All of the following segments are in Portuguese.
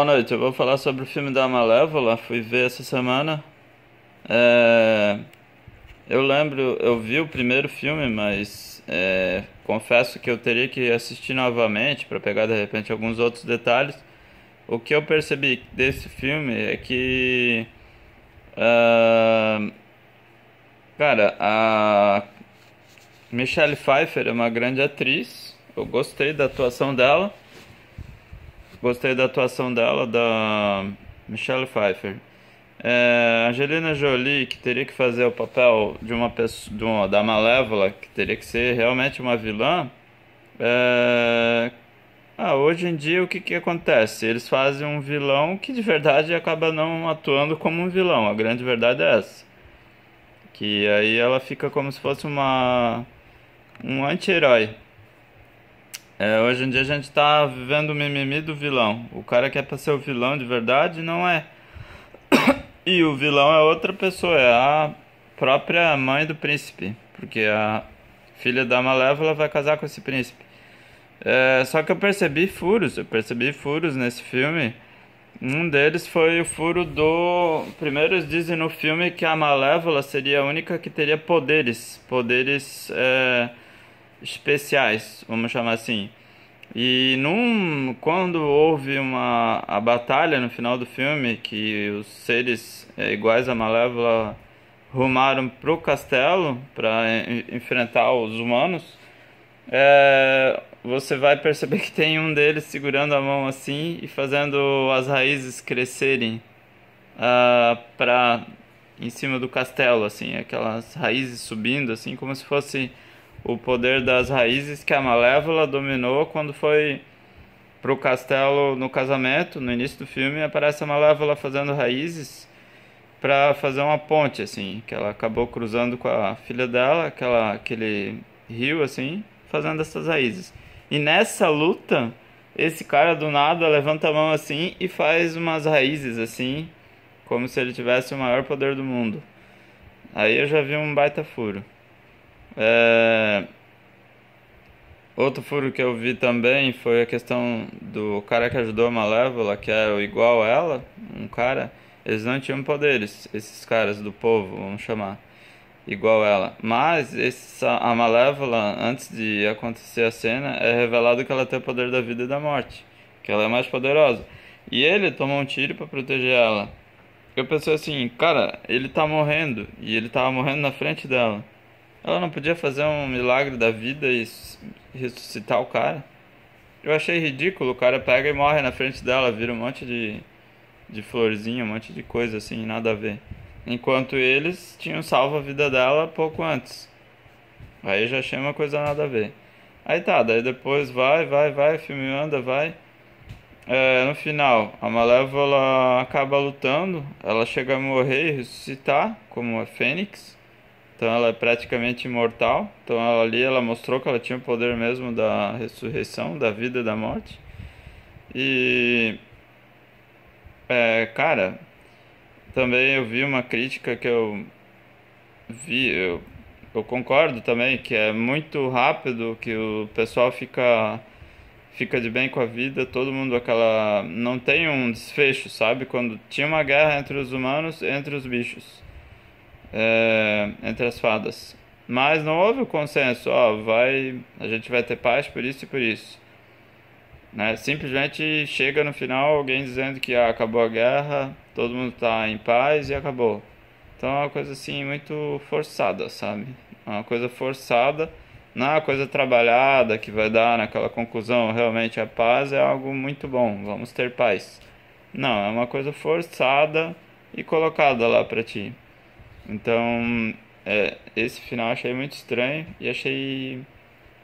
Boa noite, eu vou falar sobre o filme da Malévola, fui ver essa semana. É... Eu lembro, eu vi o primeiro filme, mas é... confesso que eu teria que assistir novamente para pegar de repente alguns outros detalhes. O que eu percebi desse filme é que. Uh... Cara, a Michelle Pfeiffer é uma grande atriz, eu gostei da atuação dela. Gostei da atuação dela, da Michelle Pfeiffer. É, Angelina Jolie, que teria que fazer o papel de uma pessoa, de uma, da Malévola, que teria que ser realmente uma vilã. É, ah, hoje em dia o que, que acontece? Eles fazem um vilão que de verdade acaba não atuando como um vilão. A grande verdade é essa. Que aí ela fica como se fosse uma um anti-herói. É, hoje em dia a gente está vivendo o mimimi do vilão. O cara que é pra ser o vilão de verdade não é. e o vilão é outra pessoa, é a própria mãe do príncipe. Porque a filha da Malévola vai casar com esse príncipe. É, só que eu percebi furos, eu percebi furos nesse filme. Um deles foi o furo do. Primeiro eles dizem no filme que a Malévola seria a única que teria poderes. Poderes. É especiais, vamos chamar assim. E num, quando houve uma a batalha no final do filme, que os seres é, iguais a Malévola rumaram pro castelo para enfrentar os humanos, é, você vai perceber que tem um deles segurando a mão assim e fazendo as raízes crescerem uh, ah, para em cima do castelo, assim, aquelas raízes subindo, assim, como se fosse o poder das raízes que a Malévola dominou quando foi pro castelo no casamento, no início do filme, aparece a Malévola fazendo raízes para fazer uma ponte assim, que ela acabou cruzando com a filha dela, aquela aquele rio assim, fazendo essas raízes. E nessa luta, esse cara do nada levanta a mão assim e faz umas raízes assim, como se ele tivesse o maior poder do mundo. Aí eu já vi um baita furo. É... Outro furo que eu vi também foi a questão do cara que ajudou a Malévola, que o igual a ela, um cara. Eles não tinham poderes, esses caras do povo, vamos chamar, igual ela. Mas essa, a Malévola, antes de acontecer a cena, é revelado que ela tem o poder da vida e da morte, que ela é mais poderosa. E ele tomou um tiro para proteger ela. Eu pensei assim, cara, ele tá morrendo, e ele tava morrendo na frente dela. Ela não podia fazer um milagre da vida e ressuscitar o cara? Eu achei ridículo, o cara pega e morre na frente dela, vira um monte de, de florzinha, um monte de coisa assim, nada a ver. Enquanto eles tinham salvo a vida dela pouco antes. Aí já achei uma coisa nada a ver. Aí tá, daí depois vai, vai, vai, o filme anda, vai. É, no final, a Malévola acaba lutando, ela chega a morrer e ressuscitar como a Fênix. Então ela é praticamente imortal. Então ela, ali ela mostrou que ela tinha o poder mesmo da ressurreição, da vida e da morte. E é, cara, também eu vi uma crítica que eu vi, eu, eu concordo também que é muito rápido que o pessoal fica fica de bem com a vida, todo mundo aquela não tem um desfecho, sabe? Quando tinha uma guerra entre os humanos entre os bichos é, entre as fadas. Mas não houve o consenso, ó, vai, a gente vai ter paz por isso e por isso. Né? Simplesmente chega no final alguém dizendo que ah, acabou a guerra, todo mundo está em paz e acabou. Então é uma coisa assim muito forçada, sabe? É uma coisa forçada, não é uma coisa trabalhada que vai dar naquela conclusão, realmente a paz é algo muito bom, vamos ter paz. Não, é uma coisa forçada e colocada lá para ti. Então, é, esse final achei muito estranho e achei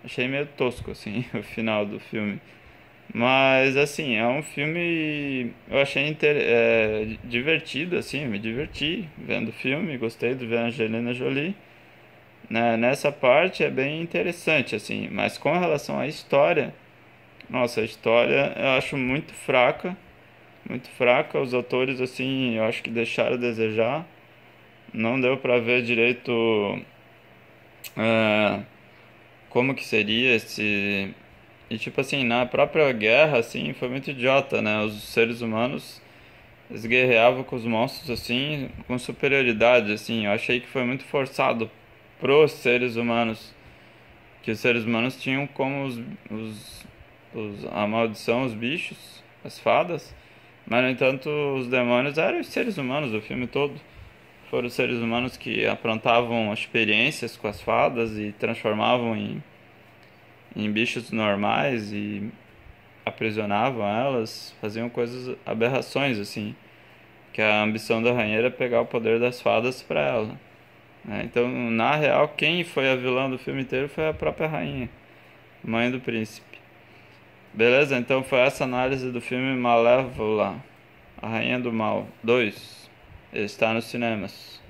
achei meio tosco assim o final do filme. Mas assim, é um filme eu achei inter, é, divertido assim, me diverti vendo o filme, gostei de ver a Angelina Jolie. Né? Nessa parte é bem interessante assim, mas com relação à história, nossa, a história eu acho muito fraca, muito fraca. Os atores assim, eu acho que deixaram a desejar não deu para ver direito é, como que seria esse E tipo assim, na própria guerra, assim, foi muito idiota, né? Os seres humanos eles guerreavam com os monstros assim, com superioridade, assim. Eu achei que foi muito forçado pros seres humanos. Que os seres humanos tinham como os, os, os a maldição, os bichos, as fadas. Mas no entanto, os demônios eram os seres humanos do filme todo. Foram os seres humanos que aprontavam experiências com as fadas e transformavam em, em bichos normais e aprisionavam elas, faziam coisas, aberrações assim. Que a ambição da rainha era pegar o poder das fadas para ela. Né? Então, na real, quem foi a vilã do filme inteiro foi a própria rainha, mãe do príncipe. Beleza? Então foi essa análise do filme Malévola, a Rainha do Mal 2. Está nos cinemas.